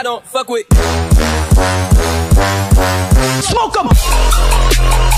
I don't fuck with. Smoke 'em!